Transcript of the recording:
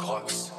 Clocks.